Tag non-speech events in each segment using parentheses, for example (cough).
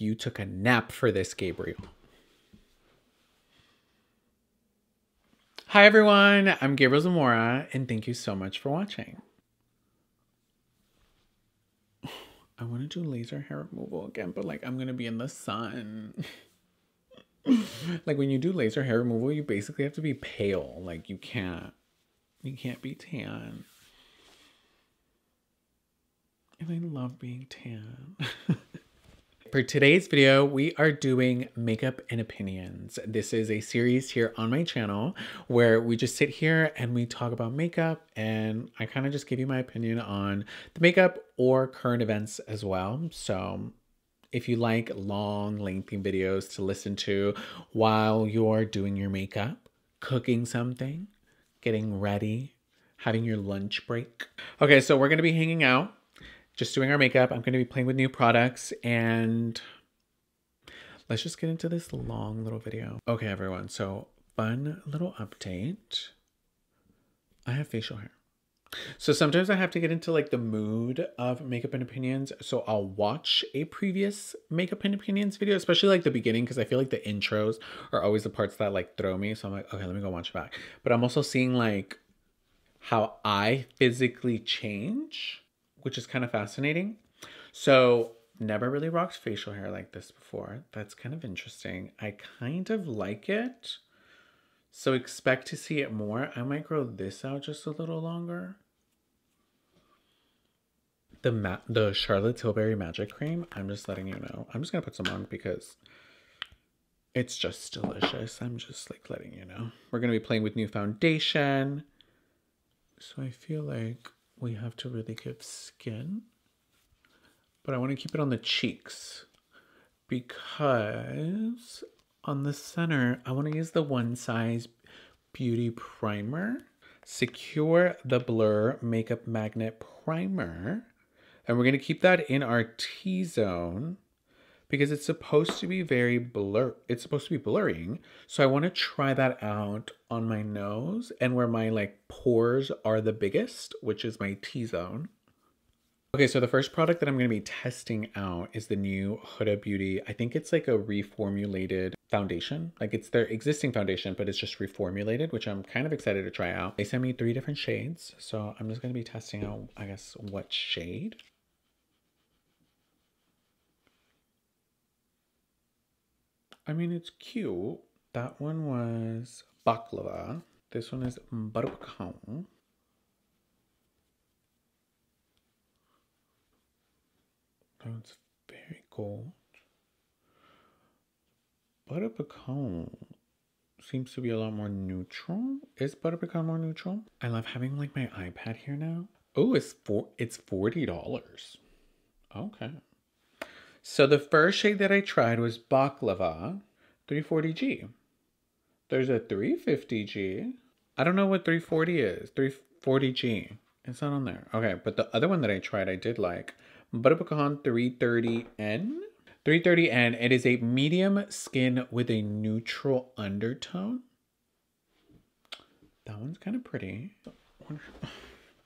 you took a nap for this, Gabriel. Hi everyone, I'm Gabriel Zamora, and thank you so much for watching. (sighs) I want to do laser hair removal again, but like I'm gonna be in the sun. (laughs) like when you do laser hair removal, you basically have to be pale. Like you can't, you can't be tan. And I love being tan. (laughs) For today's video, we are doing makeup and opinions. This is a series here on my channel where we just sit here and we talk about makeup and I kind of just give you my opinion on the makeup or current events as well. So if you like long, lengthy videos to listen to while you're doing your makeup, cooking something, getting ready, having your lunch break. Okay, so we're to be hanging out just doing our makeup. I'm going to be playing with new products and let's just get into this long little video. Okay, everyone. So fun little update. I have facial hair. So sometimes I have to get into like the mood of makeup and opinions. So I'll watch a previous makeup and opinions video, especially like the beginning, because I feel like the intros are always the parts that like throw me. So I'm like, okay, let me go watch it back. But I'm also seeing like how I physically change which is kind of fascinating. So never really rocked facial hair like this before. That's kind of interesting. I kind of like it. So expect to see it more. I might grow this out just a little longer. The ma the Charlotte Tilbury Magic Cream, I'm just letting you know. I'm just going to put some on because it's just delicious. I'm just like letting you know. We're going to be playing with new foundation. So I feel like we have to really give skin. But I want to keep it on the cheeks because on the center, I want to use the One Size Beauty Primer. Secure the Blur Makeup Magnet Primer. And we're going to keep that in our T-zone because it's supposed to be very blur it's supposed to be blurring. So i want to try that out on my nose and where my like pores are the biggest which is my t-zone. Okay so the first product that i'm going to be testing out is the new huda beauty. I think it's like a reformulated foundation. Like it's their existing foundation but it's just reformulated which i'm kind of excited to try out. They sent me three different shades so i'm just going to be testing out i guess what shade I mean, it's cute. That one was baklava. This one is pecan. That one's very cool. Butter pecan seems to be a lot more neutral. Is butter pecan more neutral? I love having like my iPad here now. Oh, it's for it's forty dollars. Okay. So the first shade that I tried was Baklava 340G. There's a 350G. I don't know what 340 is. 340G. It's not on there. Okay, but the other one that I tried, I did like. Butter Pecan 330N. 330N. It is a medium skin with a neutral undertone. That one's kind of pretty. (sighs)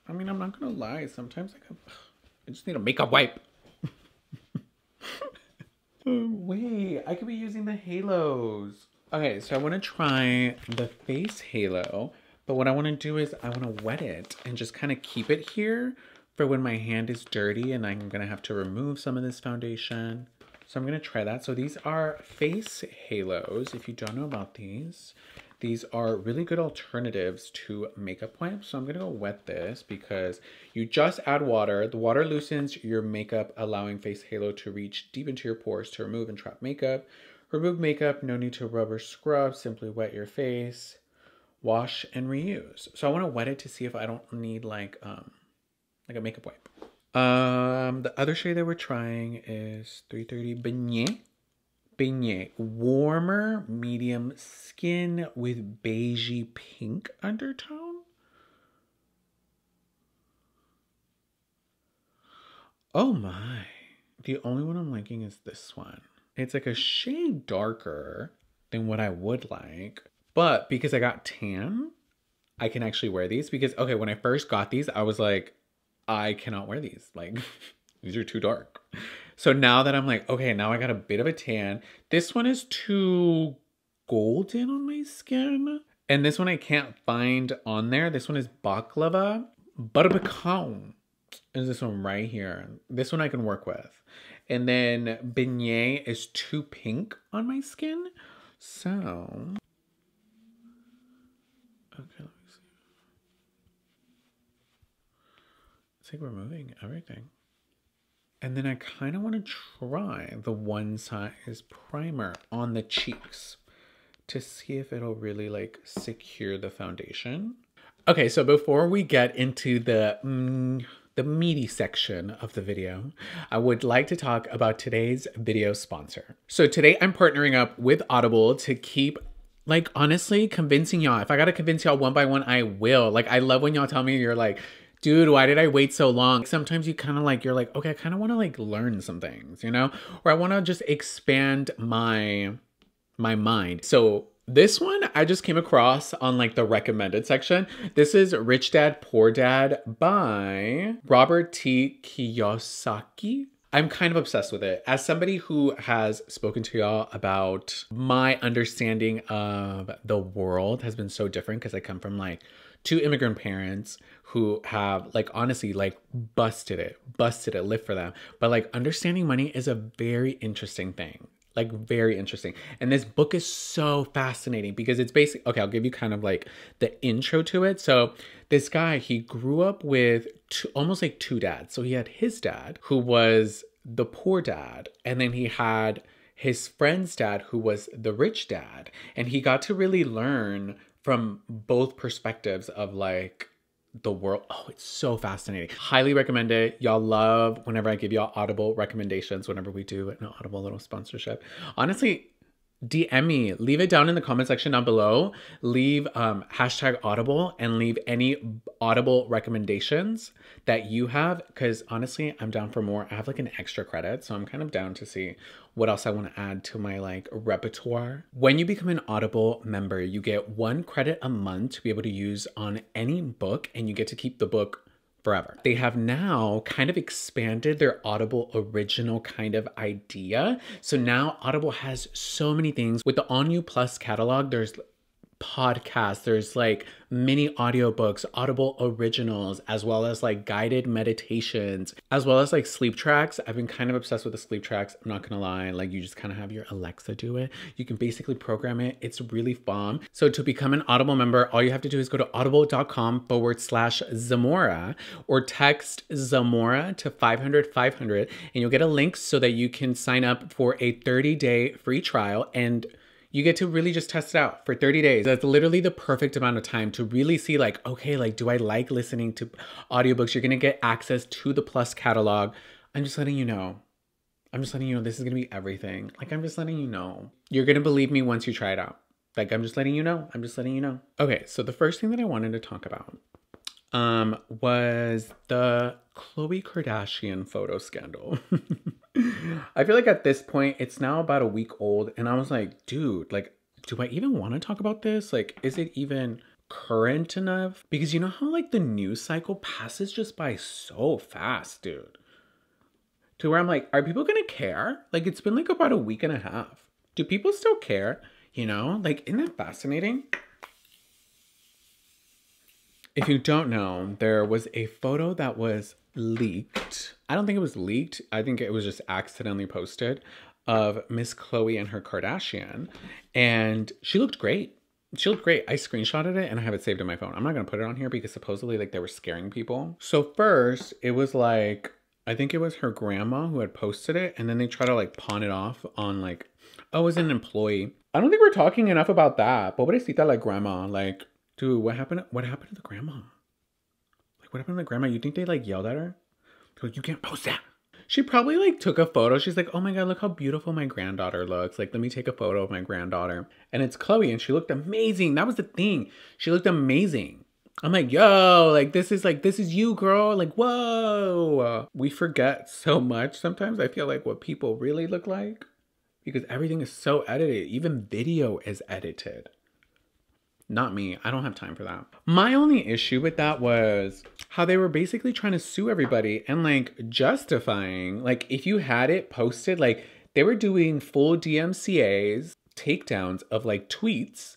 I mean, I'm not gonna lie. Sometimes I, (sighs) I just need a makeup wipe. (laughs) wait, I could be using the halos. Okay, so I want to try the face halo, but what I want to do is I want to wet it and just kind of keep it here for when my hand is dirty and I'm going to have to remove some of this foundation. So I'm going to try that. So these are face halos. If you don't know about these, these are really good alternatives to makeup wipes. So I'm to go wet this because you just add water. The water loosens your makeup, allowing Face Halo to reach deep into your pores to remove and trap makeup. Remove makeup, no need to rub or scrub. Simply wet your face, wash, and reuse. So I want to wet it to see if I don't need like um like a makeup wipe. Um, the other shade that we're trying is 330 Beignet. Beignet, warmer medium skin with beigey pink undertone. Oh my. The only one I'm liking is this one. It's like a shade darker than what I would like. But because I got tan, I can actually wear these because okay, when I first got these, I was like, I cannot wear these. Like (laughs) these are too dark. So now that I'm like, okay, now I got a bit of a tan. This one is too golden on my skin. And this one I can't find on there. This one is baklava. Barbacoa is this one right here. This one I can work with. And then beignet is too pink on my skin. So, okay, let me see. It's like removing everything. And then I kind of want to try the one size primer on the cheeks to see if it'll really like secure the foundation. Okay, so before we get into the mm, the meaty section of the video, I would like to talk about today's video sponsor. So today I'm partnering up with Audible to keep like honestly convincing y'all. If I gotta convince y'all one by one, I will. Like I love when y'all tell me you're like, dude, why did I wait so long? Sometimes you kind of like, you're like, okay, I kind of want to like learn some things, you know? Or I want to just expand my my mind. So this one I just came across on like the recommended section. This is Rich Dad Poor Dad by Robert T. Kiyosaki. I'm kind of obsessed with it. As somebody who has spoken to y'all about my understanding of the world has been so different because I come from like two immigrant parents who have like honestly like busted it, busted it, live for them. But like understanding money is a very interesting thing like very interesting. And this book is so fascinating because it's basically okay i'll give you kind of like the intro to it. So this guy he grew up with two, almost like two dads. So he had his dad who was the poor dad and then he had his friend's dad who was the rich dad. And he got to really learn from both perspectives of like the world. Oh, it's so fascinating. Highly recommend it. Y'all love whenever I give y'all Audible recommendations, whenever we do an Audible little sponsorship. Honestly, DM me, leave it down in the comment section down below. Leave um, hashtag Audible and leave any Audible recommendations that you have. Because honestly, I'm down for more. I have like an extra credit, so I'm kind of down to see what else I want to add to my like repertoire. When you become an Audible member, you get one credit a month to be able to use on any book, and you get to keep the book forever. They have now kind of expanded their Audible original kind of idea. So now Audible has so many things. With the All New Plus catalog, there's podcasts, there's like mini audiobooks, Audible originals, as well as like guided meditations, as well as like sleep tracks. I've been kind of obsessed with the sleep tracks. I'm not gonna lie, like you just kind of have your Alexa do it. You can basically program it. It's really fun. So to become an Audible member, all you have to do is go to audible.com forward slash Zamora or text Zamora to 500 500 and you'll get a link so that you can sign up for a 30 day free trial and you get to really just test it out for 30 days. That's literally the perfect amount of time to really see like, okay, like, do I like listening to audiobooks? You're to get access to the Plus catalog. I'm just letting you know. I'm just letting you know this is to be everything. Like, I'm just letting you know. You're to believe me once you try it out. Like, I'm just letting you know. I'm just letting you know. Okay, so the first thing that I wanted to talk about um, was the Khloe Kardashian photo scandal. (laughs) I feel like at this point, it's now about a week old, and I was like, dude, like, do I even want to talk about this? Like, is it even current enough? Because you know how, like, the news cycle passes just by so fast, dude. To where I'm like, are people gonna care? Like, it's been like about a week and a half. Do people still care? You know, like, isn't that fascinating? If you don't know, there was a photo that was leaked. I don't think it was leaked. I think it was just accidentally posted of Miss Khloe and her Kardashian. And she looked great. She looked great. I screenshotted it and I have it saved in my phone. I'm not going to put it on here because supposedly like they were scaring people. So first, it was like I think it was her grandma who had posted it and then they try to like pawn it off on like oh, it was an employee. I don't think we're talking enough about that. Pobrecita like grandma like Dude, what happened? What happened to the grandma? Like, what happened to the grandma? You think they like yelled at her? They're like, you can't post that. She probably like took a photo. She's like, oh my god, look how beautiful my granddaughter looks. Like, let me take a photo of my granddaughter. And it's Khloe, and she looked amazing. That was the thing. She looked amazing. I'm like, yo, like this is like this is you, girl. Like, whoa. We forget so much sometimes. I feel like what people really look like because everything is so edited. Even video is edited. Not me. I don't have time for that. My only issue with that was how they were basically trying to sue everybody and like justifying, like, if you had it posted, like, they were doing full DMCAs, takedowns of like tweets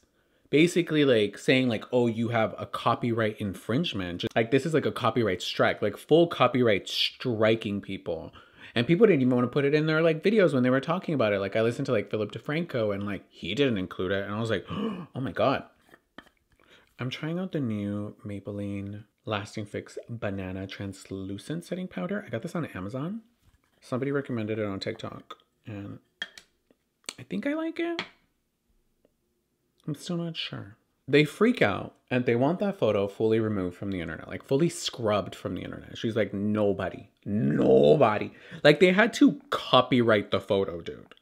basically like saying like oh you have a copyright infringement. Just like this is like a copyright strike like full copyright striking people. And people didn't even want to put it in their like videos when they were talking about it. Like i listened to like philip defranco and like he didn't include it. And i was like (gasps) oh my god i'm trying out the new maybelline lasting fix banana translucent setting powder i got this on amazon somebody recommended it on tiktok and i think i like it I'm still not sure. They freak out and they want that photo fully removed from the internet, like fully scrubbed from the internet. She's like, nobody, nobody. Like they had to copyright the photo, dude.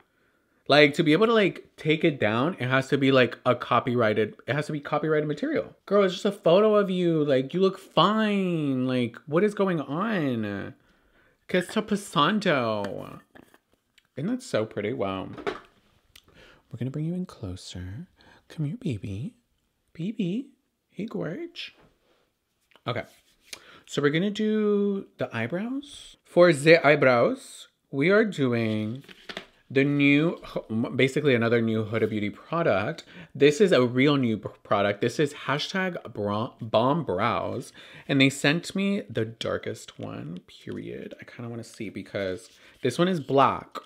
Like to be able to like take it down, it has to be like a copyrighted, it has to be copyrighted material. Girl, it's just a photo of you. Like you look fine. Like what is going on? Que está pasando? Isn't that so pretty? Wow. We're gonna bring you in closer. Come here, baby. Baby. Hey, Gorge. Okay. So we're to do the eyebrows. For the eyebrows, we are doing the new, basically another new Huda Beauty product. This is a real new product. This is hashtag bomb brows. And they sent me the darkest one, period. I kind of want to see because this one is black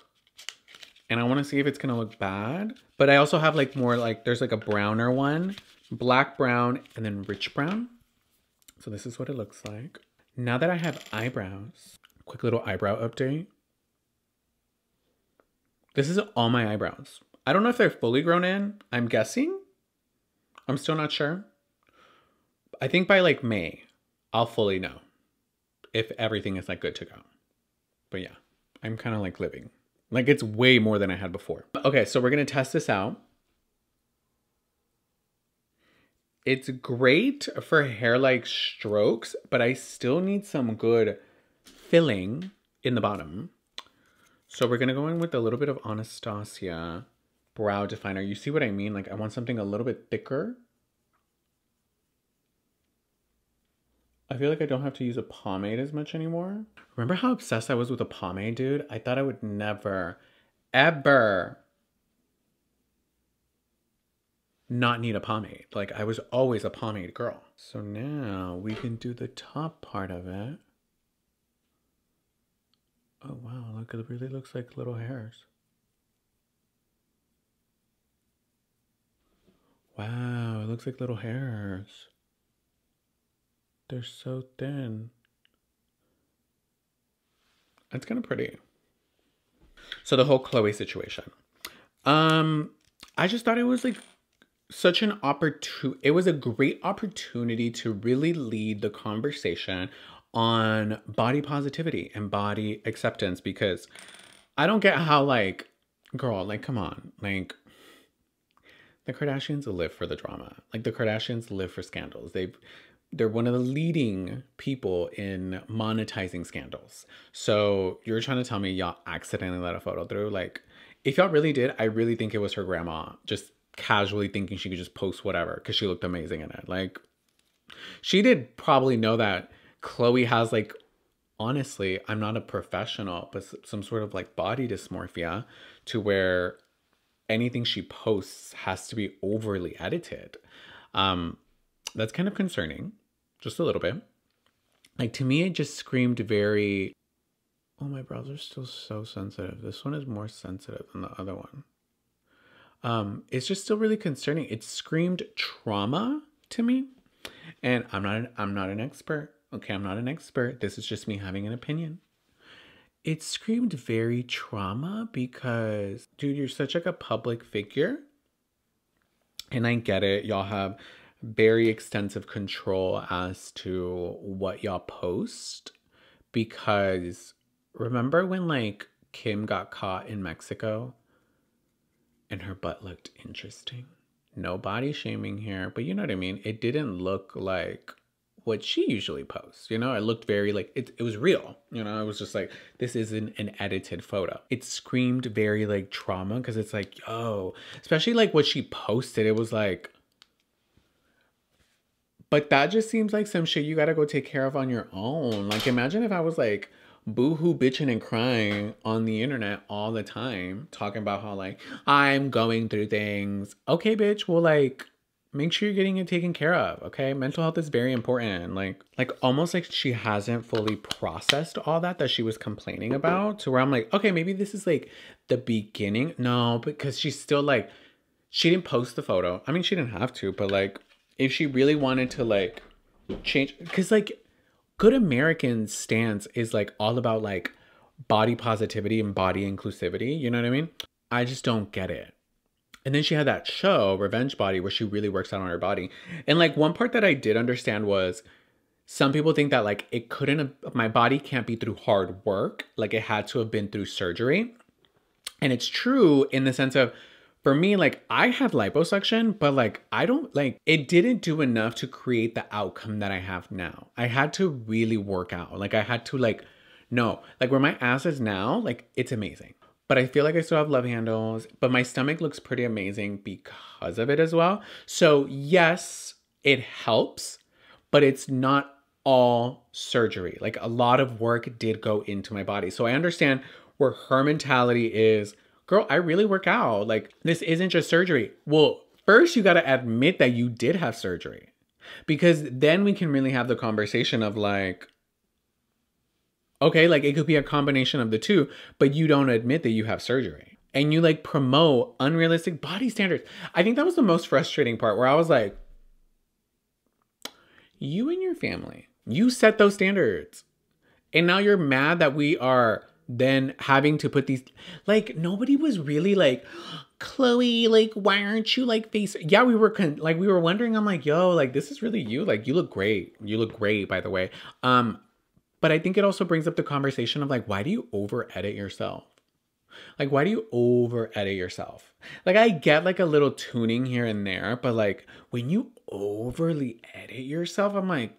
and I want to see if it's to look bad. But I also have like more like, there's like a browner one, black brown, and then rich brown. So this is what it looks like. Now that I have eyebrows, quick little eyebrow update. This is all my eyebrows. I don't know if they're fully grown in. I'm guessing. I'm still not sure. I think by like May, I'll fully know if everything is like good to go. But yeah, I'm kind of like living. Like it's way more than I had before. Okay, so we're gonna test this out. It's great for hair-like strokes, but I still need some good filling in the bottom. So we're gonna go in with a little bit of Anastasia brow definer. You see what I mean? Like I want something a little bit thicker. I feel like I don't have to use a pomade as much anymore. Remember how obsessed I was with a pomade, dude? I thought I would never, ever not need a pomade. Like I was always a pomade girl. So now we can do the top part of it. Oh wow, look, it really looks like little hairs. Wow, it looks like little hairs. They're so thin. It's kind of pretty. So the whole Khloe situation. Um, I just thought it was like such an opportunity. It was a great opportunity to really lead the conversation on body positivity and body acceptance because I don't get how like girl, like come on, like the Kardashians live for the drama. Like the Kardashians live for scandals. They've they're one of the leading people in monetizing scandals. So you're trying to tell me y'all accidentally let a photo through? Like, if y'all really did, I really think it was her grandma just casually thinking she could just post whatever because she looked amazing in it. Like, she did probably know that Khloe has like honestly, I'm not a professional, but some sort of like body dysmorphia to where anything she posts has to be overly edited. Um, that's kind of concerning just a little bit. Like to me, it just screamed very, oh, my brows are still so sensitive. This one is more sensitive than the other one. Um, it's just still really concerning. It screamed trauma to me. And I'm not an, I'm not an expert. Okay, I'm not an expert. This is just me having an opinion. It screamed very trauma because dude, you're such like a public figure. And I get it. Y'all have very extensive control as to what y'all post because remember when like Kim got caught in Mexico and her butt looked interesting? No body shaming here, but you know what I mean? It didn't look like what she usually posts. You know, it looked very like it, it was real. You know, it was just like, this isn't an edited photo. It screamed very like trauma because it's like, yo, especially like what she posted, it was like, But that just seems like some shit you gotta go take care of on your own. Like, imagine if I was like boohoo bitching and crying on the internet all the time, talking about how like I'm going through things. Okay, bitch, well, like, make sure you're getting it taken care of okay? Mental health is very important. Like like almost like she hasn't fully processed all that that she was complaining about to where i'm like okay maybe this is like the beginning. No because she's still like she didn't post the photo. I mean she didn't have to but like if she really wanted to like change because like good american stance is like all about like body positivity and body inclusivity you know what i mean? I just don't get it and then she had that show, Revenge Body, where she really works out on her body. And like one part that I did understand was some people think that like it couldn't have, my body can't be through hard work. Like it had to have been through surgery. And it's true in the sense of for me, like I had liposuction, but like I don't like it didn't do enough to create the outcome that I have now. I had to really work out. Like I had to like no, like where my ass is now, like it's amazing but I feel like I still have love handles. But my stomach looks pretty amazing because of it as well. So, yes, it helps, but it's not all surgery. Like a lot of work did go into my body. So, I understand where her mentality is girl, I really work out. Like, this isn't just surgery. Well, first, you got to admit that you did have surgery because then we can really have the conversation of like, Okay, like it could be a combination of the two, but you don't admit that you have surgery. And you like promote unrealistic body standards. I think that was the most frustrating part where I was like, you and your family, you set those standards. And now you're mad that we are then having to put these like nobody was really like Khloe, like, why aren't you like face? Yeah, we were con- like, we were wondering. I'm like, yo, like, this is really you. Like, you look great. You look great, by the way. Um, but I think it also brings up the conversation of like, why do you over edit yourself? Like, why do you over edit yourself? Like, I get like a little tuning here and there, but like when you overly edit yourself, I'm like,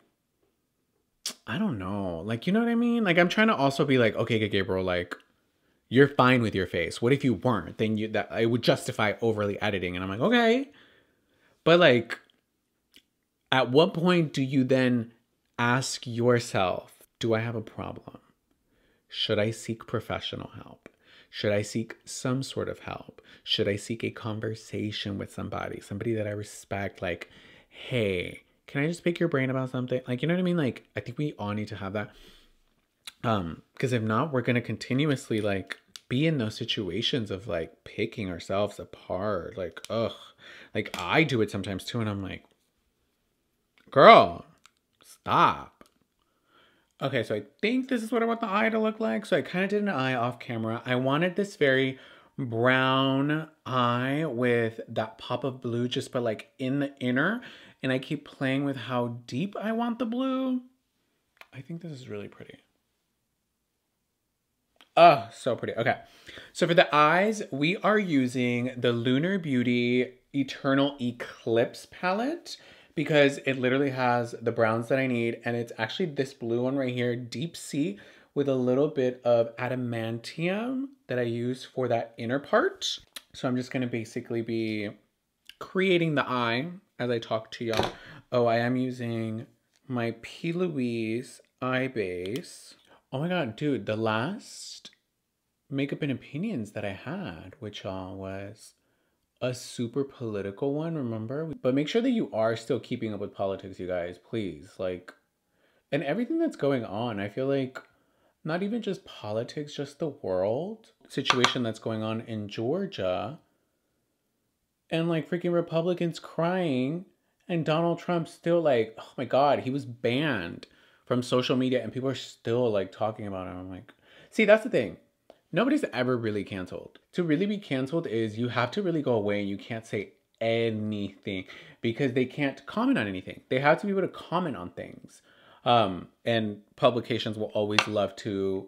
I don't know. Like, you know what I mean? Like, I'm trying to also be like, okay, Gabriel, like, you're fine with your face. What if you weren't? Then you that I would justify overly editing. And I'm like, okay. But like, at what point do you then ask yourself, do I have a problem? Should I seek professional help? Should I seek some sort of help? Should I seek a conversation with somebody, somebody that I respect? Like, hey, can I just pick your brain about something? Like, you know what I mean? Like, I think we all need to have that. Um, because if not, we're gonna continuously like be in those situations of like picking ourselves apart. Like, ugh. Like I do it sometimes too, and I'm like, girl, stop. Okay, so I think this is what I want the eye to look like. So I kind of did an eye off camera. I wanted this very brown eye with that pop of blue just but like in the inner. And I keep playing with how deep I want the blue. I think this is really pretty. Oh, so pretty. Okay. So for the eyes, we are using the Lunar Beauty Eternal Eclipse palette because it literally has the browns that I need. And it's actually this blue one right here, Deep Sea, with a little bit of adamantium that I use for that inner part. So I'm just to basically be creating the eye as I talk to y'all. Oh, I am using my P. Louise eye base. Oh my god, dude, the last makeup and opinions that I had, which all was a super political one, remember? But make sure that you are still keeping up with politics, you guys, please. Like, and everything that's going on, I feel like not even just politics, just the world situation that's going on in Georgia. And like freaking Republicans crying, and Donald Trump still like, oh my God, he was banned from social media, and people are still like talking about him. I'm like, see, that's the thing nobody's ever really canceled. To really be canceled is you have to really go away and you can't say anything because they can't comment on anything. They have to be able to comment on things. Um, and publications will always love to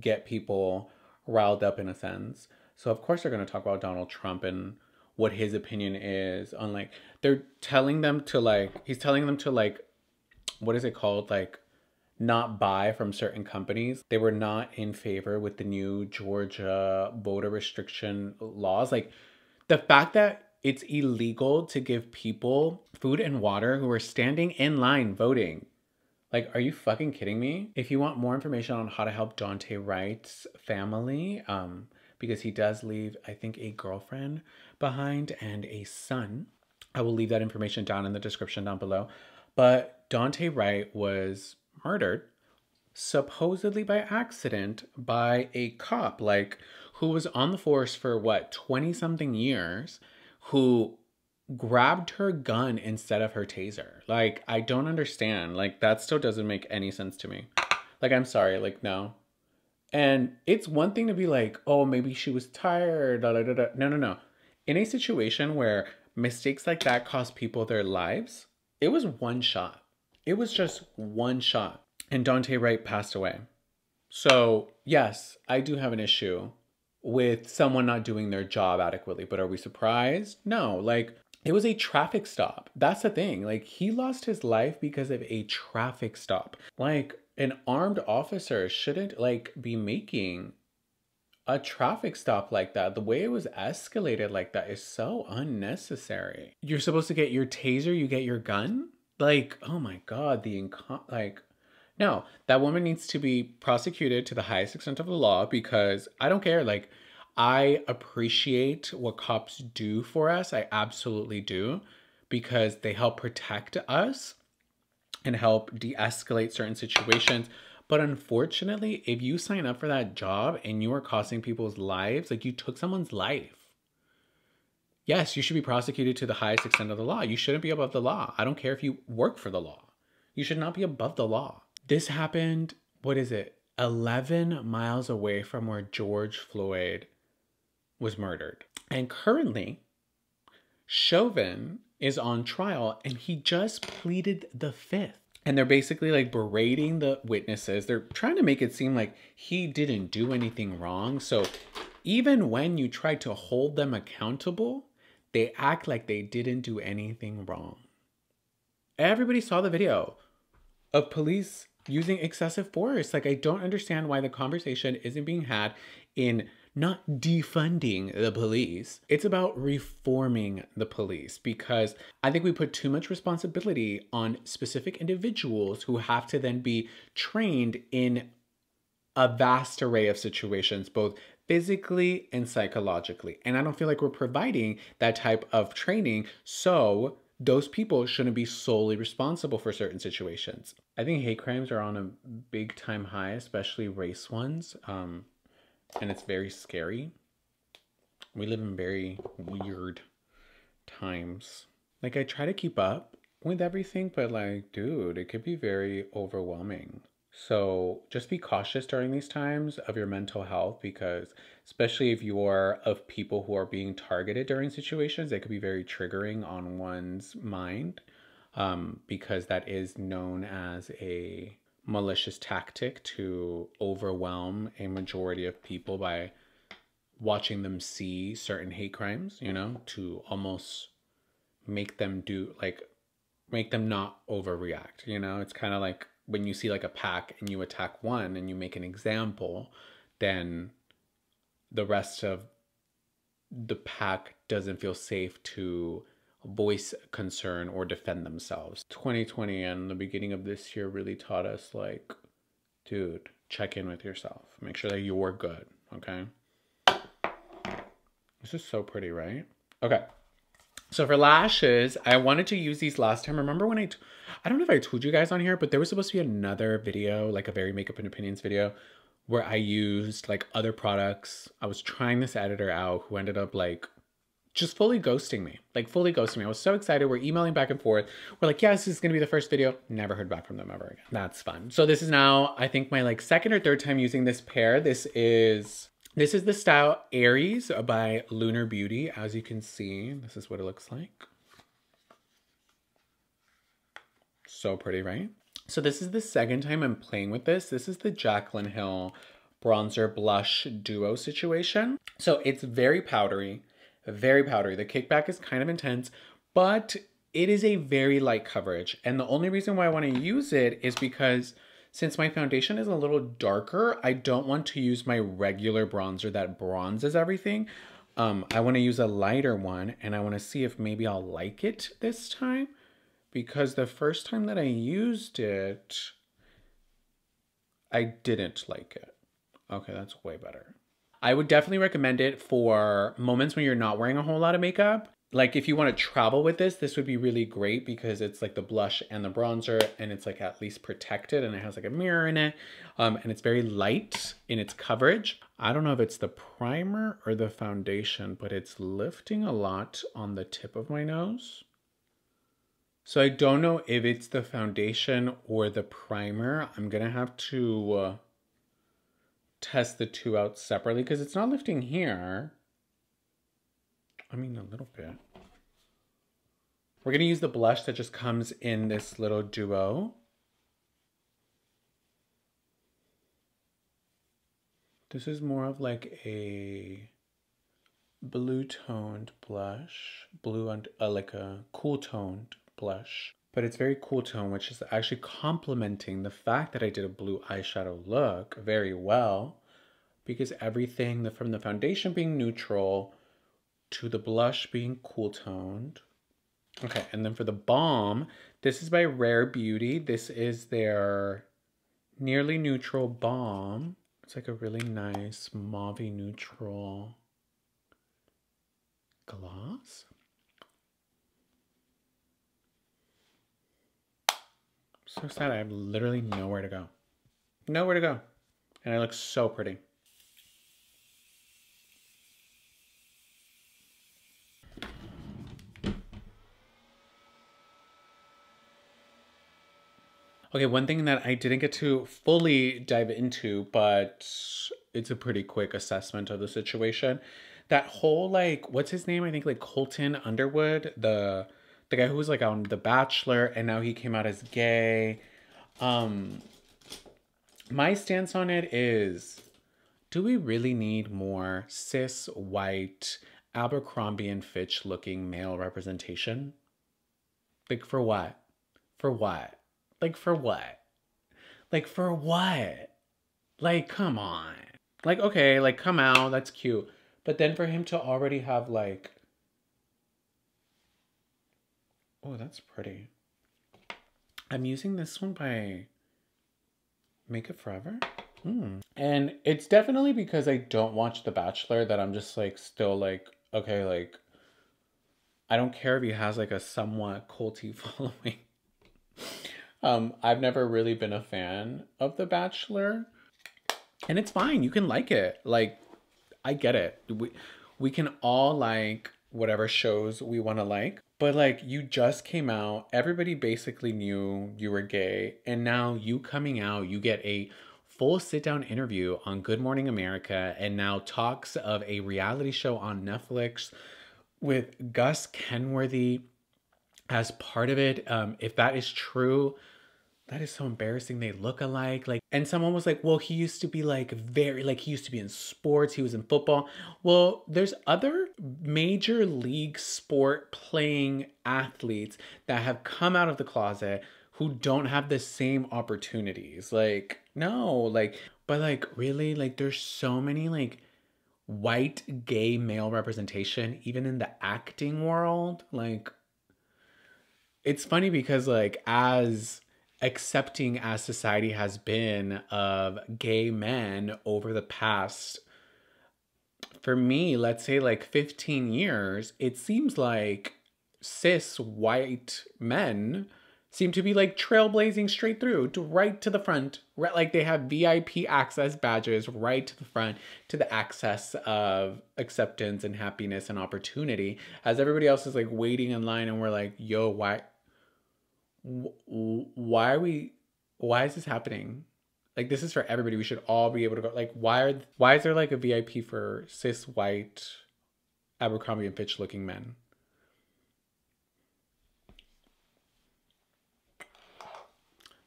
get people riled up in a sense. So of course they're going to talk about Donald Trump and what his opinion is on like they're telling them to like he's telling them to like what is it called like not buy from certain companies. They were not in favor with the new Georgia voter restriction laws. Like the fact that it's illegal to give people food and water who are standing in line voting. Like, are you fucking kidding me? If you want more information on how to help Daunte Wright's family, um, because he does leave, I think, a girlfriend behind and a son, I will leave that information down in the description down below. But Daunte Wright was murdered supposedly by accident by a cop, like who was on the force for what, 20 something years, who grabbed her gun instead of her taser. Like, I don't understand. Like, that still doesn't make any sense to me. Like, I'm sorry. Like, no. And it's one thing to be like, oh, maybe she was tired. Da, da, da. No, no, no. In a situation where mistakes like that cost people their lives, it was one shot. It was just one shot and Daunte Wright passed away. So, yes, I do have an issue with someone not doing their job adequately, but are we surprised? No, like it was a traffic stop. That's the thing. Like he lost his life because of a traffic stop. Like an armed officer shouldn't like be making a traffic stop like that. The way it was escalated like that is so unnecessary. You're supposed to get your taser, you get your gun? Like, oh my god, the inco- like no, that woman needs to be prosecuted to the highest extent of the law because I don't care. Like, I appreciate what cops do for us. I absolutely do because they help protect us and help de escalate certain situations. But unfortunately, if you sign up for that job and you are costing people's lives, like you took someone's life, yes, you should be prosecuted to the highest extent of the law. You shouldn't be above the law. I don't care if you work for the law. You should not be above the law. This happened, what is it, 11 miles away from where George Floyd was murdered. And currently, Chauvin is on trial and he just pleaded the fifth. And they're basically like berating the witnesses. They're trying to make it seem like he didn't do anything wrong. So even when you try to hold them accountable, they act like they didn't do anything wrong. Everybody saw the video of police using excessive force. Like, I don't understand why the conversation isn't being had in not defunding the police. It's about reforming the police because I think we put too much responsibility on specific individuals who have to then be trained in a vast array of situations, both physically and psychologically. And I don't feel like we're providing that type of training. So those people shouldn't be solely responsible for certain situations. I think hate crimes are on a big time high, especially race ones. Um, and it's very scary. We live in very weird times. Like, I try to keep up with everything, but like, dude, it could be very overwhelming. So just be cautious during these times of your mental health because, especially if you are of people who are being targeted during situations, it could be very triggering on one's mind um, because that is known as a malicious tactic to overwhelm a majority of people by watching them see certain hate crimes, you know, to almost make them do like make them not overreact, you know? It's kind of like when you see like a pack and you attack one and you make an example, then the rest of the pack doesn't feel safe to voice concern or defend themselves. 2020 and the beginning of this year really taught us like, dude, check in with yourself. Make sure that you're good, okay? This is so pretty, right? Okay. So for lashes, I wanted to use these last time. Remember when I, I don't know if I told you guys on here, but there was supposed to be another video, like a very makeup and opinions video, where I used like other products. I was trying this editor out who ended up like just fully ghosting me, like fully ghosting me. I was so excited. We're emailing back and forth. We're like, yes, this is going to be the first video. Never heard back from them ever again. That's fun. So this is now, I think my like second or third time using this pair. This is this is the style Aries by Lunar Beauty. As you can see, this is what it looks like. So pretty, right? So this is the second time I'm playing with this. This is the Jaclyn Hill bronzer blush duo situation. So it's very powdery, very powdery. The kickback is kind of intense, but it is a very light coverage. And the only reason why I want to use it is because since my foundation is a little darker, I don't want to use my regular bronzer that bronzes everything. um, I want to use a lighter one and I want to see if maybe I'll like it this time because the first time that I used it, I didn't like it. Okay, that's way better. I would definitely recommend it for moments when you're not wearing a whole lot of makeup. Like if you want to travel with this, this would be really great because it's like the blush and the bronzer and it's like at least protected and it has like a mirror in it. Um, and it's very light in its coverage. I don't know if it's the primer or the foundation, but it's lifting a lot on the tip of my nose. So I don't know if it's the foundation or the primer. I'm going to have to uh, test the two out separately because it's not lifting here. I mean, a little bit. We're going to use the blush that just comes in this little duo. This is more of like a blue toned blush, blue and uh, like a cool toned blush, but it's very cool tone, which is actually complementing the fact that I did a blue eyeshadow look very well because everything from the foundation being neutral to the blush being cool toned. Okay, and then for the balm, this is by Rare Beauty. This is their nearly neutral balm. It's like a really nice mauve neutral gloss. So sad. I have literally nowhere to go. Nowhere to go. And I look so pretty. Okay, one thing that I didn't get to fully dive into, but it's a pretty quick assessment of the situation. That whole like, what's his name? I think like Colton Underwood, the the guy who was like on The Bachelor and now he came out as gay. Um my stance on it is do we really need more cis white Abercrombie and Fitch looking male representation? Like for what? For what? Like for what? Like for what? Like come on. Like okay, like come out, that's cute. But then for him to already have like Oh, that's pretty. I'm using this one by Makeup Forever. Mm. And it's definitely because I don't watch The Bachelor that I'm just like still like, okay, like I don't care if he has like a somewhat culty (laughs) following. Um, I've never really been a fan of The Bachelor. And it's fine. You can like it. Like, I get it. We we can all like whatever shows we want to like. But like you just came out, everybody basically knew you were gay, and now you coming out, you get a full sit down interview on Good Morning America, and now talks of a reality show on Netflix with Gus Kenworthy as part of it. Um, if that is true, that is so embarrassing. They look alike. Like, and someone was like, well, he used to be like very, like, he used to be in sports, he was in football. Well, there's other major league sport playing athletes that have come out of the closet who don't have the same opportunities. Like, no, like, but like, really, like, there's so many, like, white gay male representation, even in the acting world. Like, it's funny because, like, as accepting as society has been of gay men over the past for me let's say like 15 years it seems like cis white men seem to be like trailblazing straight through to right to the front right like they have vip access badges right to the front to the access of acceptance and happiness and opportunity as everybody else is like waiting in line and we're like yo why why are we why is this happening like this is for everybody we should all be able to go like why are why is there like a vip for cis white abercrombie and fitch looking men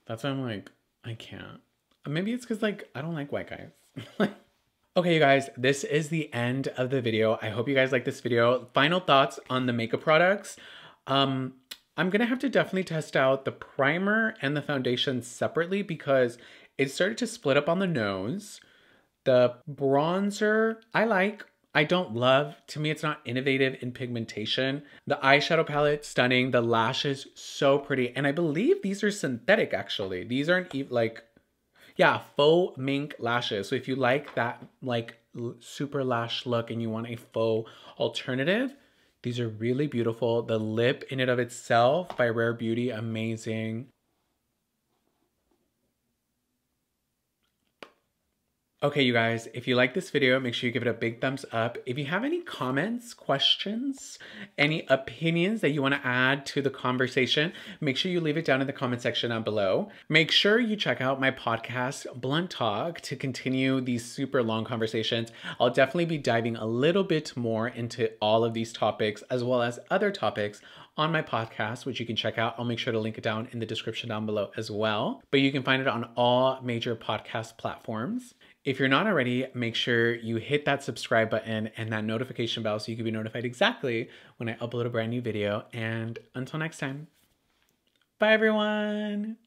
that's why i'm like i can't maybe it's because like i don't like white guys (laughs) Okay, you guys, this is the end of the video. I hope you guys like this video. Final thoughts on the makeup products. Um, I'm going to have to definitely test out the primer and the foundation separately because it started to split up on the nose. The bronzer, I like. I don't love. To me, it's not innovative in pigmentation. The eyeshadow palette, stunning. The lashes, so pretty. And I believe these are synthetic, actually. These aren't even like, yeah, faux mink lashes. So if you like that like super lash look and you want a faux alternative, these are really beautiful. The lip in and of itself by Rare Beauty, amazing. Okay, you guys, if you like this video, make sure you give it a big thumbs up. If you have any comments, questions, any opinions that you want to add to the conversation, make sure you leave it down in the comment section down below. Make sure you check out my podcast, Blunt Talk, to continue these super long conversations. I'll definitely be diving a little bit more into all of these topics as well as other topics on my podcast, which you can check out. I'll make sure to link it down in the description down below as well. But you can find it on all major podcast platforms. If you're not already, make sure you hit that subscribe button and that notification bell so you can be notified exactly when I upload a brand new video. And until next time, bye everyone.